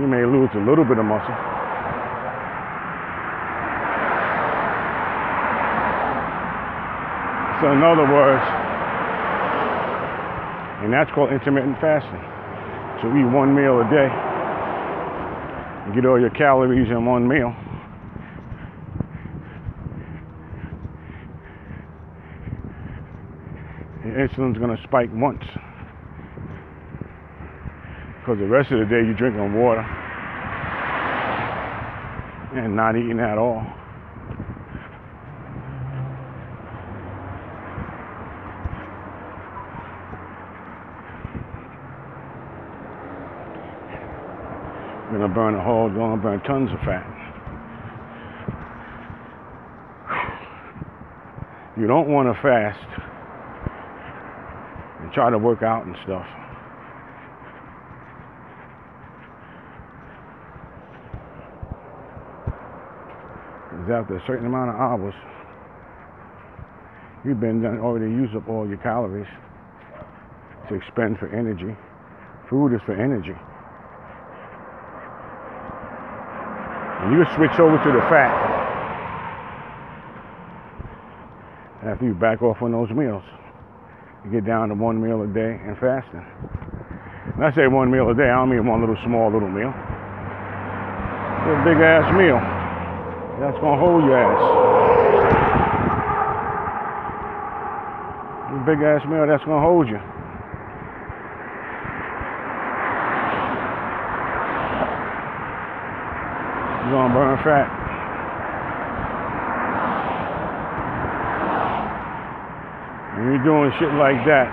You may lose a little bit of muscle. So in other words, and that's called intermittent fasting. So eat one meal a day and get all your calories in one meal. Your insulin's gonna spike once. Because the rest of the day you're drinking water and not eating at all. You're gonna burn a hole, gonna burn tons of fat. You don't wanna fast and try to work out and stuff. Because after a certain amount of hours, you've been done already used up all your calories to expend for energy. Food is for energy. And you switch over to the fat after you back off on those meals. You get down to one meal a day and fasting. When I say one meal a day, I don't mean one little small little meal. A big ass meal. That's gonna hold your ass. A big ass meal that's gonna hold you. You're gonna burn fat. When you're doing shit like that,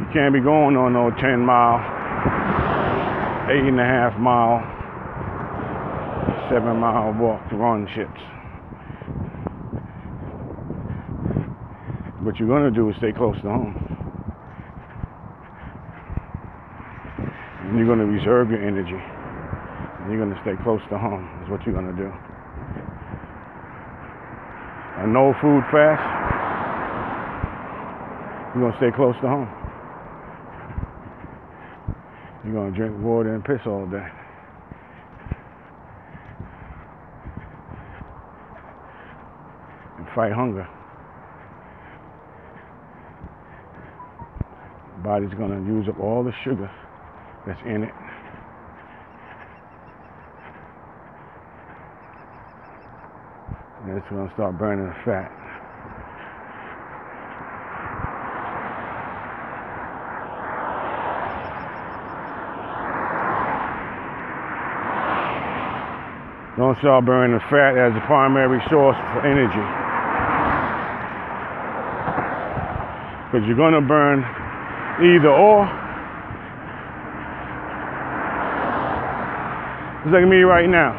you can't be going on no 10 mile, eight and a half mile, seven mile walk to run shits. What you're gonna do is stay close to home. And you're gonna reserve your energy. And you're gonna stay close to home, is what you're gonna do. A no food fast, you're gonna stay close to home. You're gonna drink water and piss all day. Fight hunger. Body's gonna use up all the sugar that's in it. And it's gonna start burning the fat. Don't start burning the fat as the primary source for energy. Because you're gonna burn either or. It's like me right now.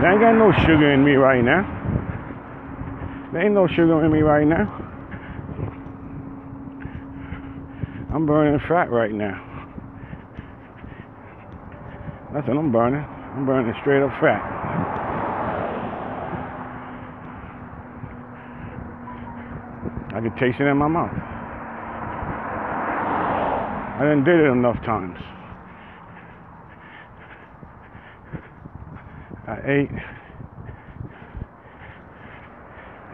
There ain't got no sugar in me right now. There ain't no sugar in me right now. I'm burning fat right now. What I'm burning. I'm burning straight up fat. I can taste it in my mouth. I didn't did it enough times. I ate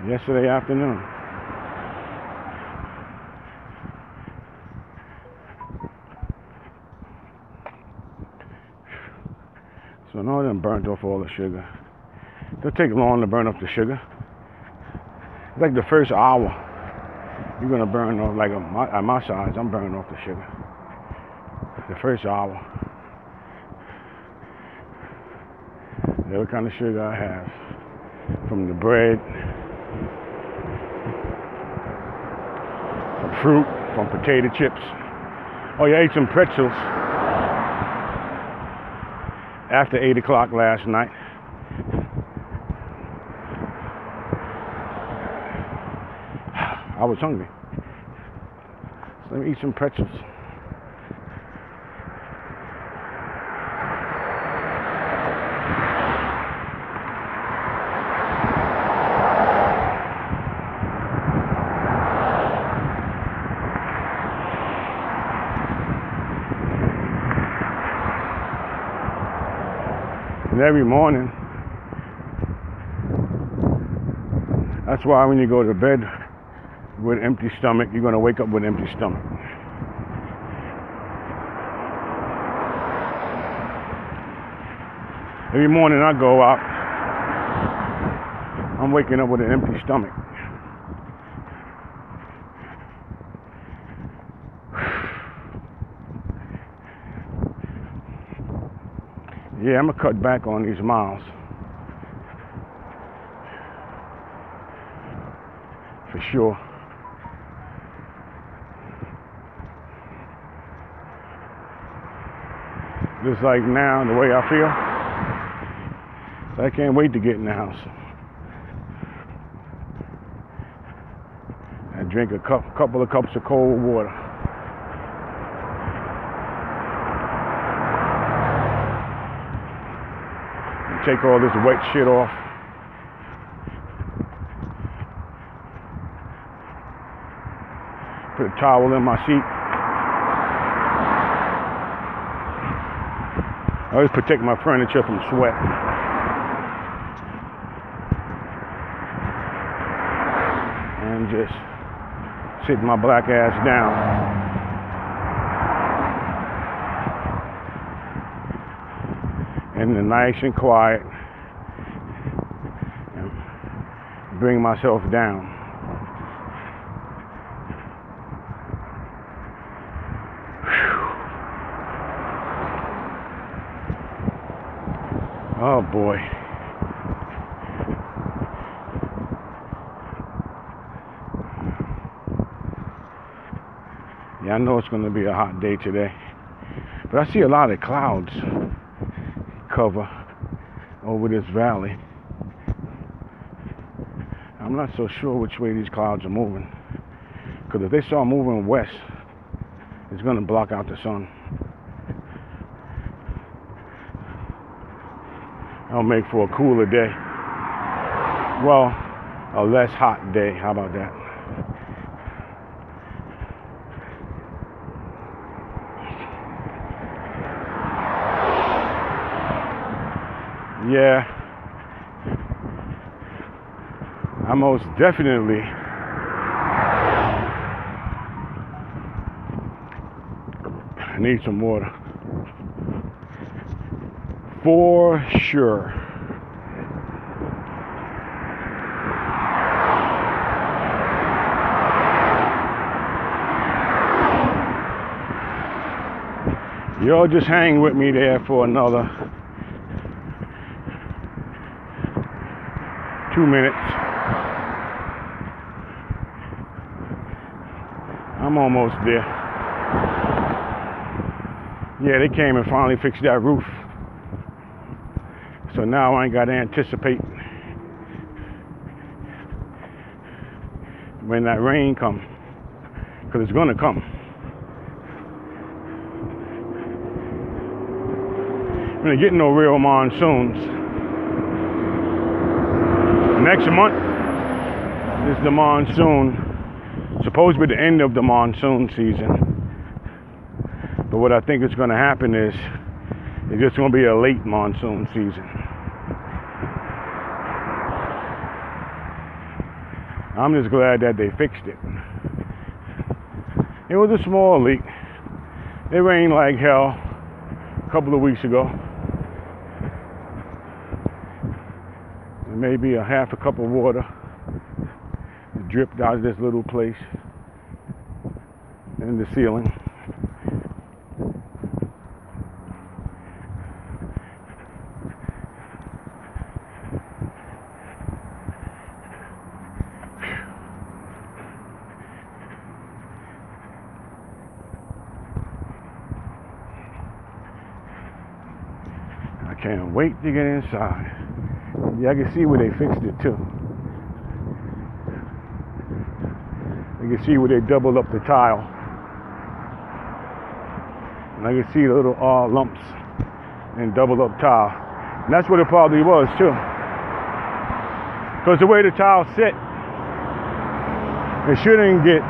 yesterday afternoon. So now I done burnt off all the sugar. It'll take long to burn off the sugar. It's like the first hour, you're gonna burn off, like at my, size, I'm burning off the sugar. The first hour. Every kind of sugar I have. From the bread, from fruit, from potato chips. Oh, you ate some pretzels after 8 o'clock last night. was hungry. So let me eat some pretzels. And every morning, that's why when you go to bed, with empty stomach, you're going to wake up with empty stomach. Every morning I go out, I'm waking up with an empty stomach. Yeah, I'm gonna cut back on these miles. For sure. Just like now, the way I feel, I can't wait to get in the house. And drink a cup, couple of cups of cold water. And take all this wet shit off. Put a towel in my seat. I always protect my furniture from sweat. And just sit my black ass down. And the nice and quiet. And bring myself down. Oh boy. Yeah, I know it's going to be a hot day today. But I see a lot of clouds cover over this valley. I'm not so sure which way these clouds are moving. Because if they start moving west, it's going to block out the sun. That'll make for a cooler day. Well, a less hot day. How about that? Yeah. I most definitely need some water. For sure. You'll just hang with me there for another two minutes. I'm almost there. Yeah, they came and finally fixed that roof. So now I ain't got to anticipate when that rain come, because it's gonna come. We're not getting no real monsoons. Next month is the monsoon. Supposed to be the end of the monsoon season. But what I think is going to happen is it's just going to be a late monsoon season. I'm just glad that they fixed it. It was a small leak. It rained like hell a couple of weeks ago. Maybe a half a cup of water dripped out of this little place in the ceiling. I can't wait to get inside. Yeah, I can see where they fixed it too. You can see where they doubled up the tile. And I can see the little uh, lumps and doubled up tile. And that's what it probably was too. Because the way the tile sit, it shouldn't get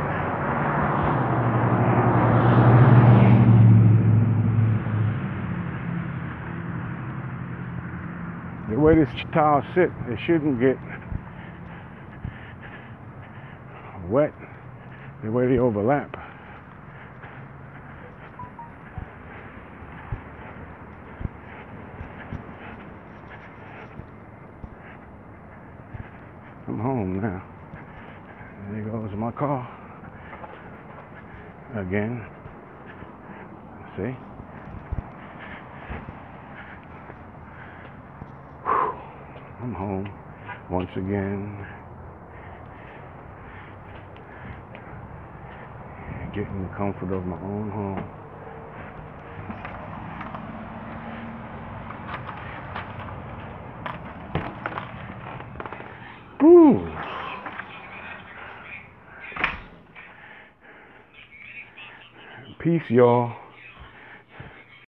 way this tile sit, it shouldn't get wet the way they overlap. I'm home now. There goes my car. Again. See? I'm home once again. Getting the comfort of my own home. Woo! Peace, y'all.